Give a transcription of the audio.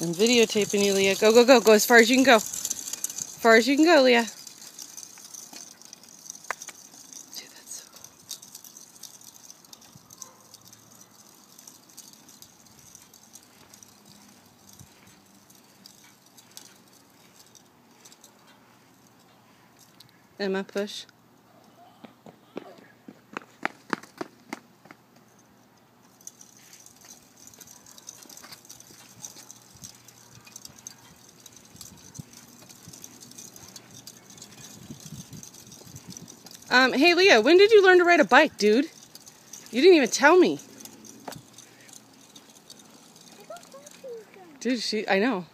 I'm videotaping you, Leah. Go, go, go. Go as far as you can go. As far as you can go, Leah. So cool. Emma, push. Um, hey Leah, when did you learn to ride a bike, dude? You didn't even tell me. Dude, she, I know.